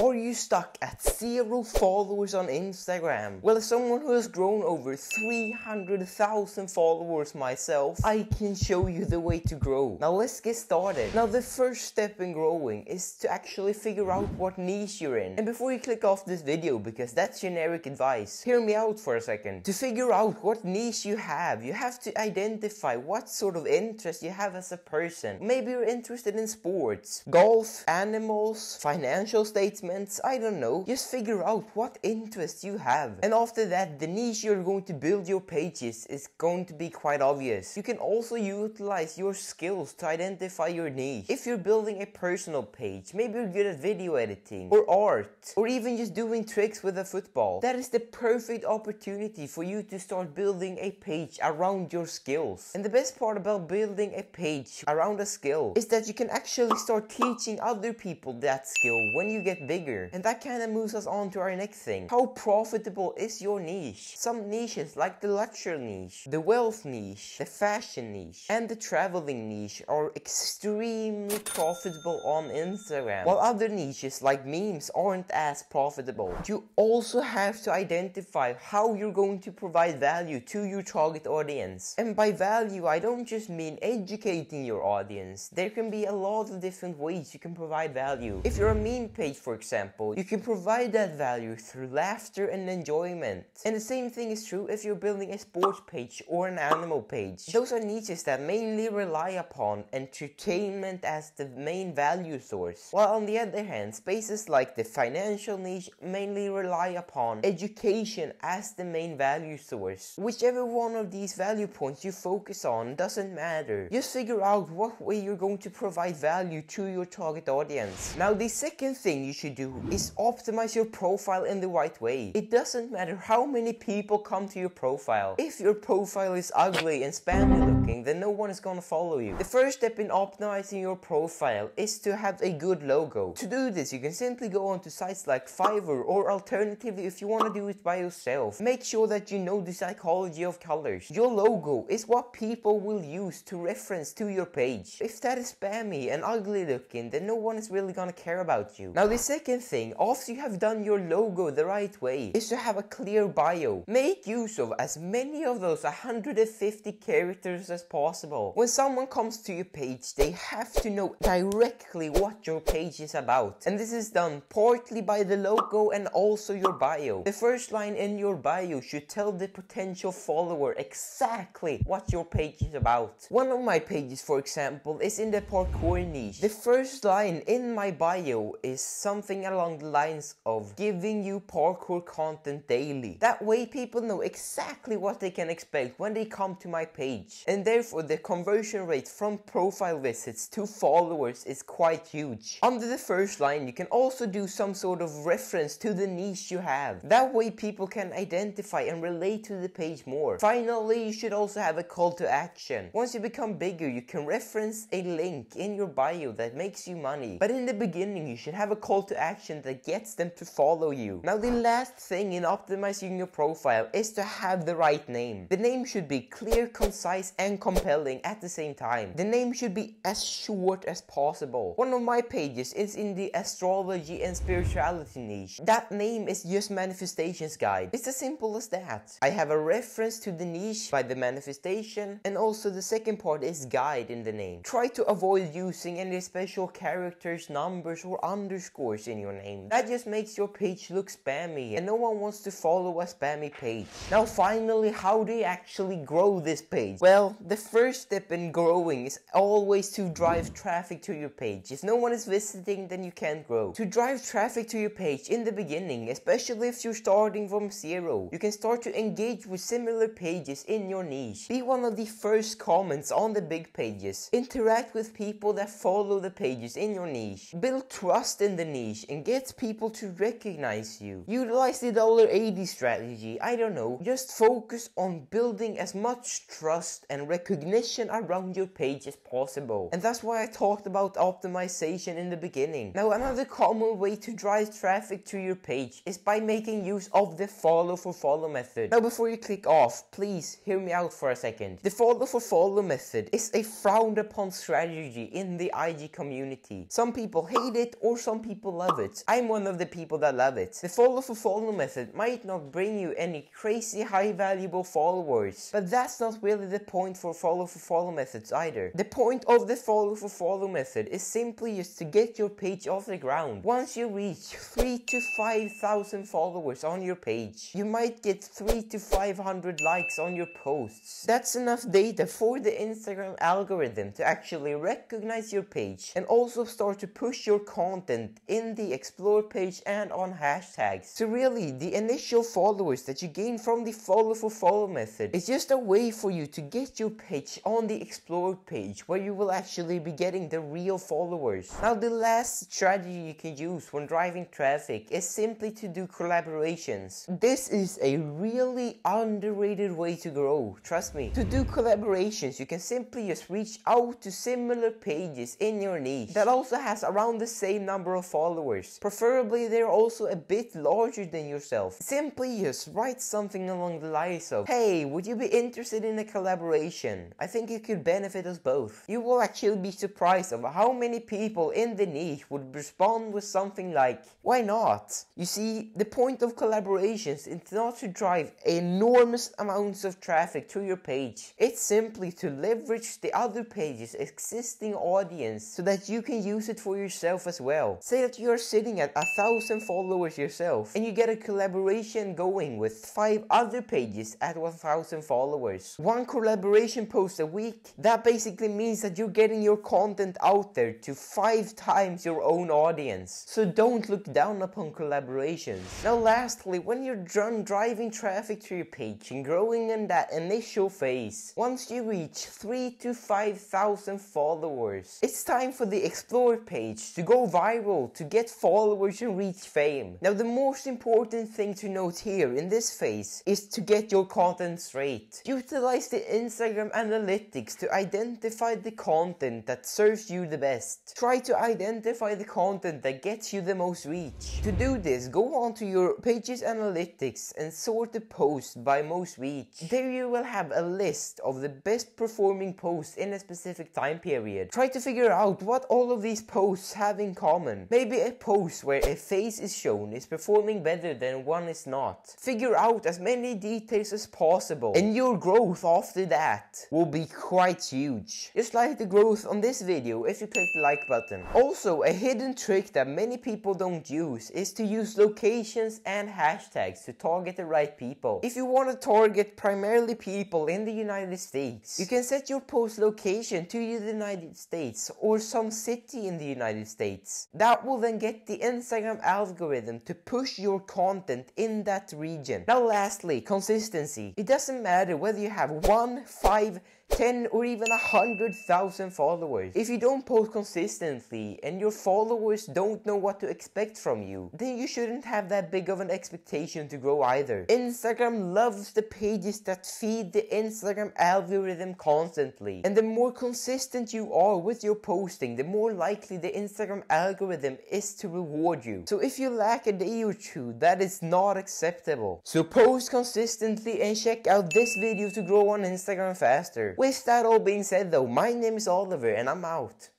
Are you stuck at zero followers on Instagram? Well, as someone who has grown over 300,000 followers myself, I can show you the way to grow. Now let's get started. Now the first step in growing is to actually figure out what niche you're in. And before you click off this video, because that's generic advice, hear me out for a second. To figure out what niche you have, you have to identify what sort of interest you have as a person. Maybe you're interested in sports, golf, animals, financial statements, I don't know. Just figure out what interest you have. And after that, the niche you're going to build your pages is going to be quite obvious. You can also utilize your skills to identify your niche. If you're building a personal page, maybe you're good at video editing or art or even just doing tricks with a football. That is the perfect opportunity for you to start building a page around your skills. And the best part about building a page around a skill is that you can actually start teaching other people that skill when you get bigger. And that kind of moves us on to our next thing. How profitable is your niche? Some niches like the luxury niche, the wealth niche, the fashion niche, and the traveling niche are extremely profitable on Instagram. While other niches like memes aren't as profitable. You also have to identify how you're going to provide value to your target audience. And by value, I don't just mean educating your audience. There can be a lot of different ways you can provide value. If you're a meme page, for example, you can provide that value through laughter and enjoyment. And the same thing is true if you're building a sports page or an animal page. Those are niches that mainly rely upon entertainment as the main value source. While on the other hand, spaces like the financial niche mainly rely upon education as the main value source. Whichever one of these value points you focus on doesn't matter. Just figure out what way you're going to provide value to your target audience. Now the second thing you should do is optimize your profile in the right way. It doesn't matter how many people come to your profile. If your profile is ugly and spammy looking, then no one is gonna follow you. The first step in optimizing your profile is to have a good logo. To do this, you can simply go onto sites like Fiverr or alternatively if you want to do it by yourself. Make sure that you know the psychology of colors. Your logo is what people will use to reference to your page. If that is spammy and ugly looking, then no one is really gonna care about you. Now the second thing, after you have done your logo the right way, is to have a clear bio. Make use of as many of those 150 characters as possible. When someone comes to your page, they have to know directly what your page is about. And this is done partly by the logo and also your bio. The first line in your bio should tell the potential follower exactly what your page is about. One of my pages, for example, is in the parkour niche. The first line in my bio is something along the lines of giving you parkour content daily. That way people know exactly what they can expect when they come to my page. And therefore the conversion rate from profile visits to followers is quite huge. Under the first line you can also do some sort of reference to the niche you have. That way people can identify and relate to the page more. Finally, you should also have a call to action. Once you become bigger, you can reference a link in your bio that makes you money. But in the beginning, you should have a call to action that gets them to follow you. Now, the last thing in optimizing your profile is to have the right name. The name should be clear, concise, and compelling at the same time. The name should be as short as possible. One of my pages is in the astrology and spirituality niche. That name is just Manifestations Guide. It's as simple as that. I have a reference to the niche by the manifestation, and also the second part is guide in the name. Try to avoid using any special characters, numbers, or underscores in your name. That just makes your page look spammy, and no one wants to follow a spammy page. Now, finally, how do you actually grow this page? Well, the first step in growing is always to drive traffic to your page. If no one is visiting, then you can't grow. To drive traffic to your page in the beginning, especially if you're starting from zero, you can start to engage with similar pages in your niche. Be one of the first comments on the big pages. Interact with people that follow the pages in your niche. Build trust in the niche and get people to recognize you. Utilize the dollar $80 strategy. I don't know. Just focus on building as much trust and recognition around your page as possible. And that's why I talked about optimization in the beginning. Now, another common way to drive traffic to your page is by making use of the follow for follow method. Now, before you click off, please hear me out for a second. The follow for follow method is a frowned upon strategy in the IG community. Some people hate it or some people love love it. I'm one of the people that love it. The follow for follow method might not bring you any crazy high valuable followers, but that's not really the point for follow for follow methods either. The point of the follow for follow method is simply just to get your page off the ground. Once you reach 3 to 5,000 followers on your page, you might get 3 to 500 likes on your posts. That's enough data for the Instagram algorithm to actually recognize your page and also start to push your content in the explore page and on hashtags. So really, the initial followers that you gain from the follow for follow method is just a way for you to get your page on the explore page where you will actually be getting the real followers. Now the last strategy you can use when driving traffic is simply to do collaborations. This is a really underrated way to grow, trust me. To do collaborations you can simply just reach out to similar pages in your niche that also has around the same number of followers. Preferably they're also a bit larger than yourself. Simply just write something along the lines of, hey, would you be interested in a collaboration? I think it could benefit us both. You will actually be surprised of how many people in the niche would respond with something like, why not? You see, the point of collaborations is not to drive enormous amounts of traffic to your page. It's simply to leverage the other page's existing audience so that you can use it for yourself as well. Say that you're sitting at a thousand followers yourself and you get a collaboration going with five other pages at 1000 followers. One collaboration post a week, that basically means that you're getting your content out there to five times your own audience. So don't look down upon collaborations. Now lastly, when you're done driving traffic to your page and growing in that initial phase, once you reach 3 to 5000 followers, it's time for the explore page to go viral, to get followers and reach fame. Now the most important thing to note here in this phase is to get your content straight. Utilize the Instagram analytics to identify the content that serves you the best. Try to identify the content that gets you the most reach. To do this, go onto your page's analytics and sort the posts by most reach. There you will have a list of the best performing posts in a specific time period. Try to figure out what all of these posts have in common. Maybe post where a face is shown is performing better than one is not. Figure out as many details as possible and your growth after that will be quite huge. Just like the growth on this video if you click the like button. Also, a hidden trick that many people don't use is to use locations and hashtags to target the right people. If you want to target primarily people in the United States, you can set your post location to the United States or some city in the United States. That will then get the Instagram algorithm to push your content in that region. Now lastly, consistency. It doesn't matter whether you have 1, 5, 10 or even a hundred thousand followers. If you don't post consistently and your followers don't know what to expect from you, then you shouldn't have that big of an expectation to grow either. Instagram loves the pages that feed the Instagram algorithm constantly. And the more consistent you are with your posting, the more likely the Instagram algorithm is to reward you. So if you lack a day or two, that is not acceptable. So post consistently and check out this video to grow on Instagram faster. With that all being said though, my name is Oliwer and I'm out.